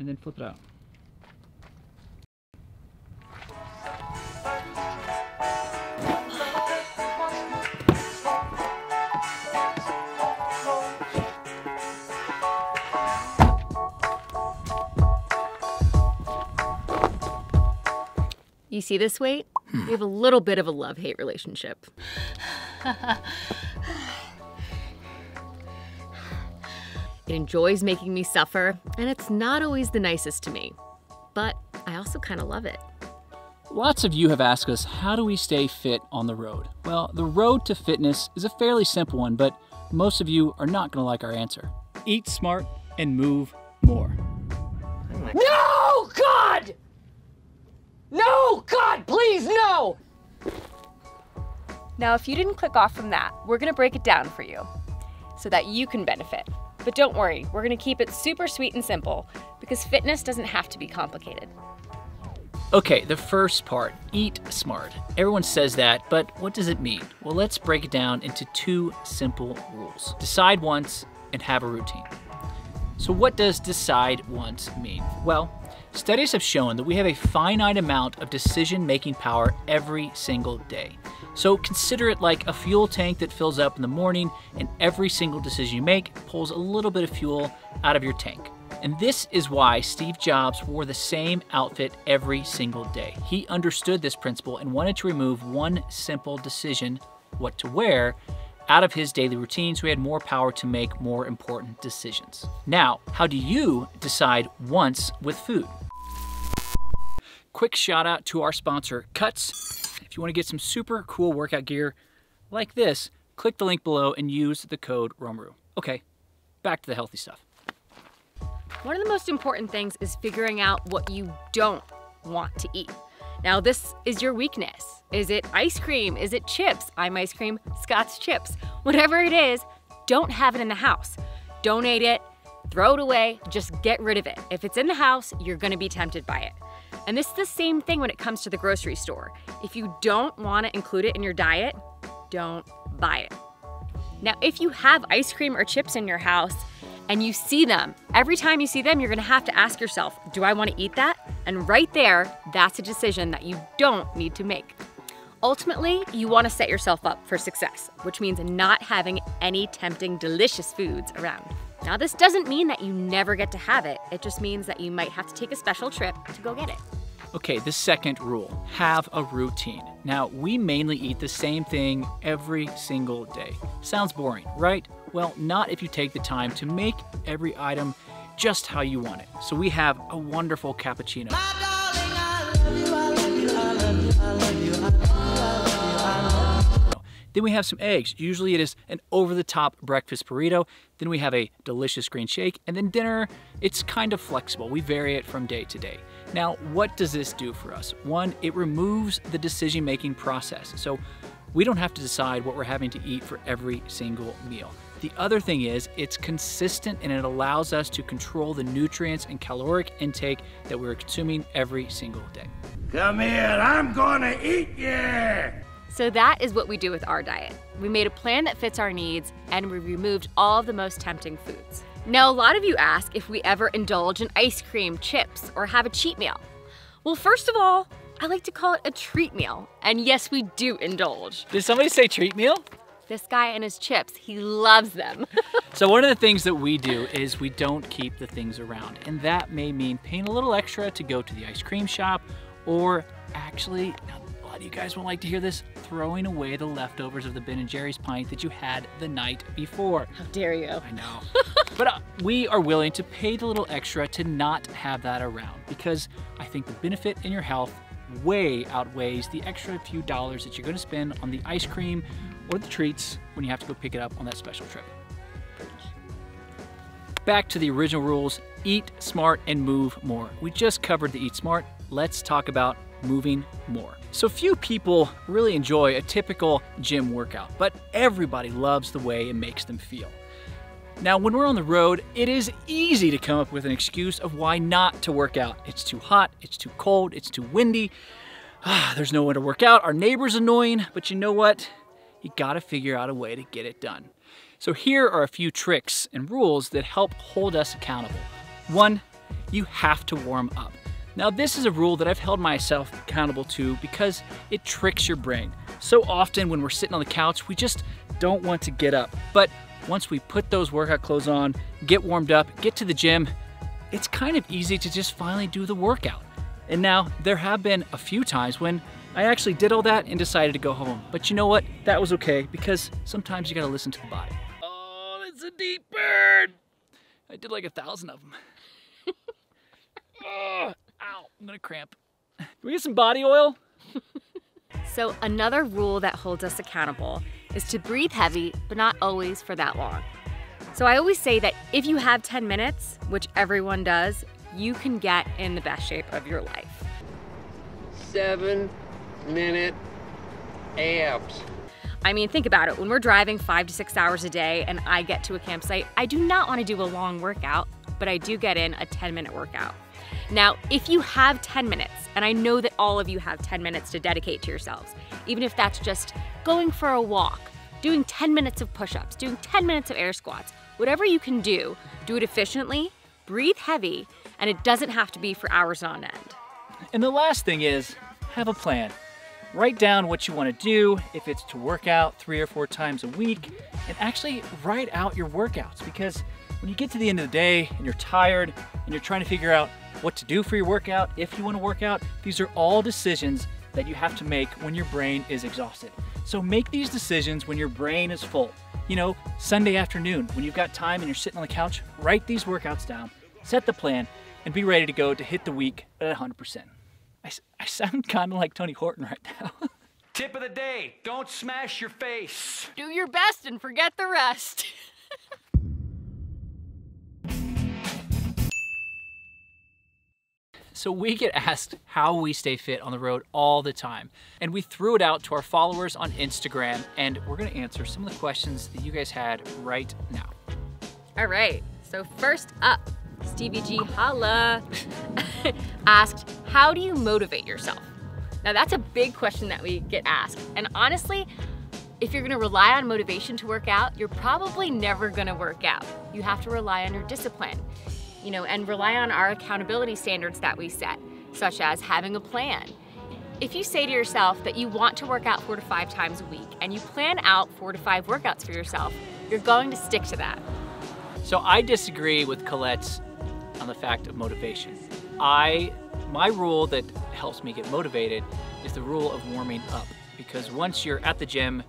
and then flip it out. You see this weight? We have a little bit of a love-hate relationship. it enjoys making me suffer, and it's not always the nicest to me. But I also kind of love it. Lots of you have asked us, how do we stay fit on the road? Well, the road to fitness is a fairly simple one, but most of you are not going to like our answer. Eat smart and move more. Oh no, God! No, God, please, no! Now, if you didn't click off from that, we're gonna break it down for you so that you can benefit. But don't worry, we're gonna keep it super sweet and simple because fitness doesn't have to be complicated. Okay, the first part, eat smart. Everyone says that, but what does it mean? Well, let's break it down into two simple rules. Decide once and have a routine. So what does decide once mean? Well, studies have shown that we have a finite amount of decision-making power every single day. So consider it like a fuel tank that fills up in the morning and every single decision you make pulls a little bit of fuel out of your tank. And this is why Steve Jobs wore the same outfit every single day. He understood this principle and wanted to remove one simple decision, what to wear, out of his daily routine so he had more power to make more important decisions. Now, how do you decide once with food? Quick shout out to our sponsor, Cuts. If you want to get some super cool workout gear like this, click the link below and use the code ROAMAROO. Okay, back to the healthy stuff. One of the most important things is figuring out what you don't want to eat. Now, this is your weakness. Is it ice cream? Is it chips? I'm ice cream, Scott's chips. Whatever it is, don't have it in the house. Donate it, throw it away, just get rid of it. If it's in the house, you're gonna be tempted by it. And this is the same thing when it comes to the grocery store. If you don't wanna include it in your diet, don't buy it. Now, if you have ice cream or chips in your house and you see them, every time you see them, you're gonna have to ask yourself, do I wanna eat that? And right there, that's a decision that you don't need to make. Ultimately, you wanna set yourself up for success, which means not having any tempting, delicious foods around. Now, this doesn't mean that you never get to have it, it just means that you might have to take a special trip to go get it. Okay, the second rule have a routine. Now, we mainly eat the same thing every single day. Sounds boring, right? Well, not if you take the time to make every item just how you want it. So, we have a wonderful cappuccino. Then we have some eggs. Usually it is an over the top breakfast burrito. Then we have a delicious green shake. And then dinner, it's kind of flexible. We vary it from day to day. Now, what does this do for us? One, it removes the decision making process. So we don't have to decide what we're having to eat for every single meal. The other thing is, it's consistent and it allows us to control the nutrients and caloric intake that we're consuming every single day. Come here, I'm gonna eat you! So that is what we do with our diet. We made a plan that fits our needs and we removed all of the most tempting foods. Now, a lot of you ask if we ever indulge in ice cream, chips, or have a cheat meal. Well, first of all, I like to call it a treat meal. And yes, we do indulge. Did somebody say treat meal? This guy and his chips, he loves them. so one of the things that we do is we don't keep the things around. And that may mean paying a little extra to go to the ice cream shop or actually, of you guys won't like to hear this, throwing away the leftovers of the Ben & Jerry's pint that you had the night before. How dare you? I know. but uh, we are willing to pay the little extra to not have that around because I think the benefit in your health way outweighs the extra few dollars that you're going to spend on the ice cream or the treats when you have to go pick it up on that special trip. Back to the original rules, eat smart and move more. We just covered the eat smart. Let's talk about moving more. So few people really enjoy a typical gym workout, but everybody loves the way it makes them feel. Now, when we're on the road, it is easy to come up with an excuse of why not to work out. It's too hot, it's too cold, it's too windy, ah, there's nowhere to work out, our neighbor's annoying, but you know what? You gotta figure out a way to get it done. So here are a few tricks and rules that help hold us accountable. One, you have to warm up. Now, this is a rule that I've held myself accountable to because it tricks your brain. So often when we're sitting on the couch, we just don't want to get up. But once we put those workout clothes on, get warmed up, get to the gym, it's kind of easy to just finally do the workout. And now, there have been a few times when I actually did all that and decided to go home. But you know what? That was okay because sometimes you gotta listen to the body. Oh, it's a deep burn! I did like a thousand of them. oh, ow, I'm gonna cramp. Can we get some body oil? So, another rule that holds us accountable is to breathe heavy, but not always for that long. So, I always say that if you have 10 minutes, which everyone does, you can get in the best shape of your life. Seven minute abs. I mean, think about it. When we're driving five to six hours a day and I get to a campsite, I do not want to do a long workout, but I do get in a 10 minute workout. Now, if you have 10 minutes, and I know that all of you have 10 minutes to dedicate to yourselves, even if that's just going for a walk, doing 10 minutes of push ups, doing 10 minutes of air squats, whatever you can do, do it efficiently, breathe heavy, and it doesn't have to be for hours on end. And the last thing is have a plan. Write down what you want to do, if it's to work out three or four times a week, and actually write out your workouts because when you get to the end of the day and you're tired and you're trying to figure out what to do for your workout, if you want to work out, these are all decisions that you have to make when your brain is exhausted. So make these decisions when your brain is full. You know, Sunday afternoon, when you've got time and you're sitting on the couch, write these workouts down, set the plan, and be ready to go to hit the week at 100%. I, s- I sound kind of like Tony Horton right now. Tip of the day don't smash your face. Do your best and forget the rest. So we get asked how we stay fit on the road all the time. And we threw it out to our followers on Instagram and we're gonna answer some of the questions that you guys had right now. All right, so first up, Stevie G Holla asked, How do you motivate yourself? Now, that's a big question that we get asked. And honestly, if you're gonna rely on motivation to work out, you're probably never gonna work out. You have to rely on your discipline, you know, and rely on our accountability standards that we set, such as having a plan. If you say to yourself that you want to work out four to five times a week and you plan out four to five workouts for yourself, you're going to stick to that. So I disagree with Collette's on the fact of motivation. I my rule that helps me get motivated is the rule of warming up because once you're at the gym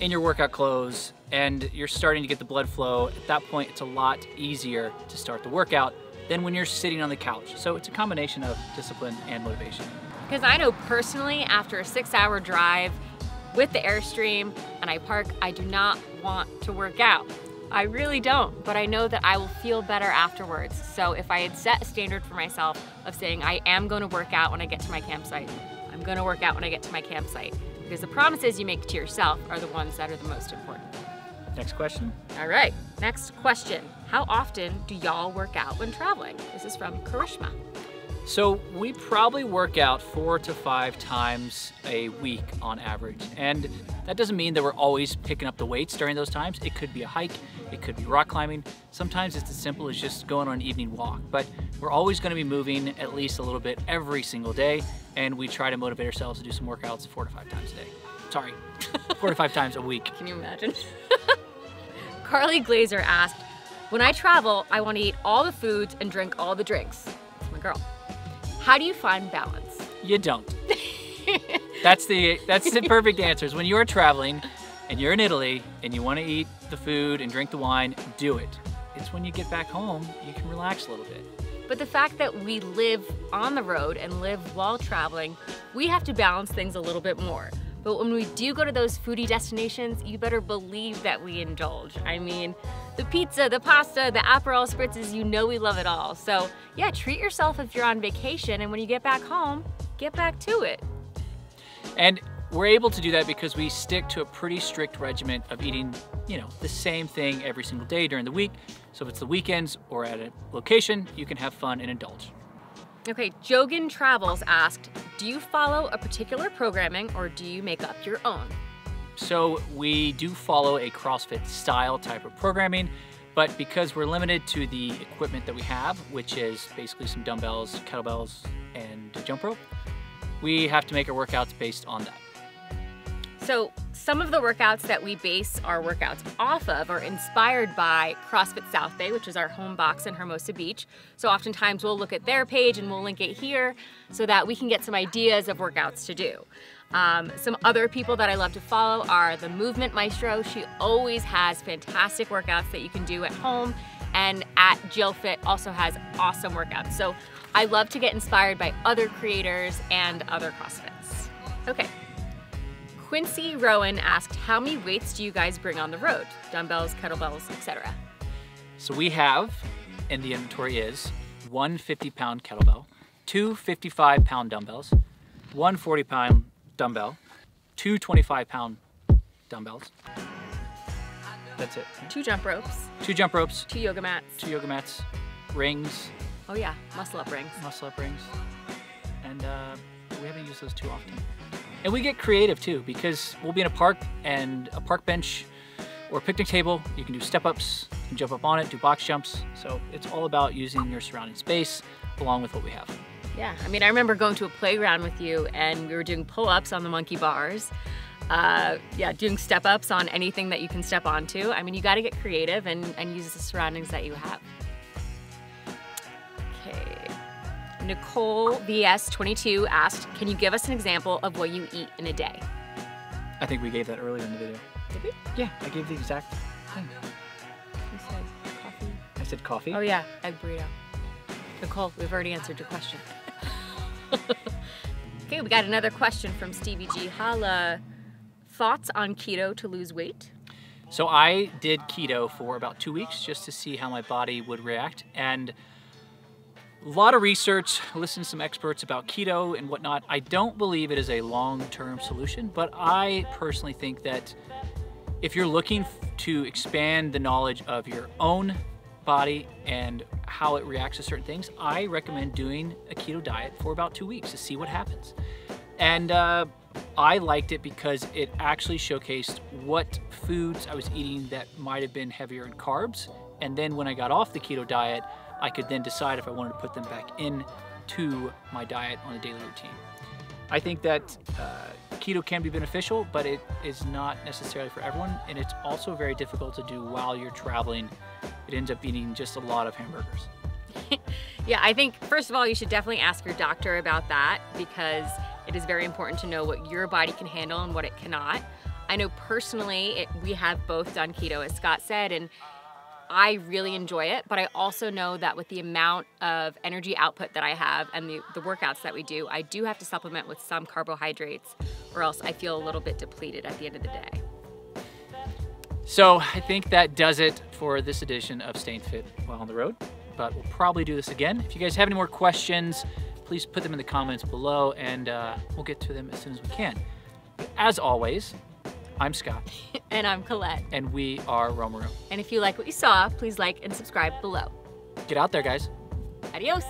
in your workout clothes and you're starting to get the blood flow, at that point it's a lot easier to start the workout than when you're sitting on the couch. So it's a combination of discipline and motivation. Because I know personally, after a six hour drive with the Airstream and I park, I do not want to work out. I really don't, but I know that I will feel better afterwards. So if I had set a standard for myself of saying I am going to work out when I get to my campsite, I'm going to work out when I get to my campsite. Because the promises you make to yourself are the ones that are the most important. Next question. All right, next question. How often do y'all work out when traveling? This is from Karishma. So we probably work out four to five times a week on average. And that doesn't mean that we're always picking up the weights during those times. It could be a hike, it could be rock climbing. Sometimes it's as simple as just going on an evening walk. But we're always gonna be moving at least a little bit every single day. And we try to motivate ourselves to do some workouts four to five times a day. Sorry, four to five times a week. Can you imagine? Carly Glazer asked, When I travel, I want to eat all the foods and drink all the drinks. That's my girl. How do you find balance? You don't. that's the that's the perfect answer. Is when you are traveling and you're in Italy and you want to eat the food and drink the wine, do it. It's when you get back home you can relax a little bit. But the fact that we live on the road and live while traveling, we have to balance things a little bit more. But when we do go to those foodie destinations, you better believe that we indulge. I mean, the pizza, the pasta, the Aperol spritzes, you know we love it all. So yeah, treat yourself if you're on vacation and when you get back home, get back to it. And we're able to do that because we stick to a pretty strict regimen of eating, you know, the same thing every single day during the week. So if it's the weekends or at a location, you can have fun and indulge. Okay, Jogan Travels asked, do you follow a particular programming or do you make up your own? So we do follow a CrossFit style type of programming, But because we're limited to the equipment that we have, which is basically some dumbbells, kettlebells, and a jump rope, we have to make our workouts based on that. So some of the workouts that we base our workouts off of are inspired by CrossFit South Bay, which is our home box in Hermosa Beach. So oftentimes we'll look at their page and we'll link it here so that we can get some ideas of workouts to do. Um, some other people that I love to follow are the Movement Maestro. She always has fantastic workouts that you can do at home and at Jill Fit also has awesome workouts. So I love to get inspired by other creators and other CrossFits. Okay, Quincy Rowan asked, how many weights do you guys bring on the road? Dumbbells, kettlebells, etc. So we have, and the inventory is, one 50 pound kettlebell, two 55 pound dumbbells, one 40 pound dumbbell, two 25 pound dumbbells. That's it. Two jump ropes, Two jump ropes, two yoga mats. two yoga mats, rings, Oh yeah, muscle up rings. muscle up rings, and uh, we haven't used those too often. And we get creative too because we'll be in a park and a park bench or a picnic table. You can do step ups, you can jump up on it, do box jumps. So it's all about using your surrounding space along with what we have. Yeah, I mean, I remember going to a playground with you and we were doing pull-ups on the monkey bars. Uh, yeah, doing step-ups on anything that you can step onto. I mean, you got to get creative and, and use the surroundings that you have. Okay. Nicole VS22 asked, can you give us an example of what you eat in a day? I think we gave that earlier in the video. Did we? Yeah, I gave the exact thing. You said coffee. I said coffee. Oh yeah, egg burrito. Nicole, we've already answered your question. okay, we got another question from Stevie G. Hala. Thoughts on keto to lose weight? So I did keto for about two weeks just to see how my body would react. And a lot of research, listen to some experts about keto and whatnot. I don't believe it is a long-term solution, but I personally think that if you're looking to expand the knowledge of your own body and how it reacts to certain things, I recommend doing a keto diet for about two weeks to see what happens. And uh, I liked it because it actually showcased what foods I was eating that might have been heavier in carbs. And then when I got off the keto diet, I could then decide if I wanted to put them back in to my diet on a daily routine. I think that uh, keto can be beneficial, but it is not necessarily for everyone. And it's also very difficult to do while you're traveling. It ends up eating just a lot of hamburgers. Yeah, I think first of all, you should definitely ask your doctor about that because it is very important to know what your body can handle and what it cannot. I know personally, it, we have both done keto, as Scott said, and I really enjoy it, but I also know that with the amount of energy output that I have and the, the workouts that we do, I do have to supplement with some carbohydrates or else I feel a little bit depleted at the end of the day. So I think that does it for this edition of Staying Fit While on the Road. But we'll probably do this again. If you guys have any more questions, please put them in the comments below and uh, we'll get to them as soon as we can. As always, I'm Scott And I'm Collette. and we are Roamaroo. And if you like what you saw, please like and subscribe below. Get out there, guys. Adios.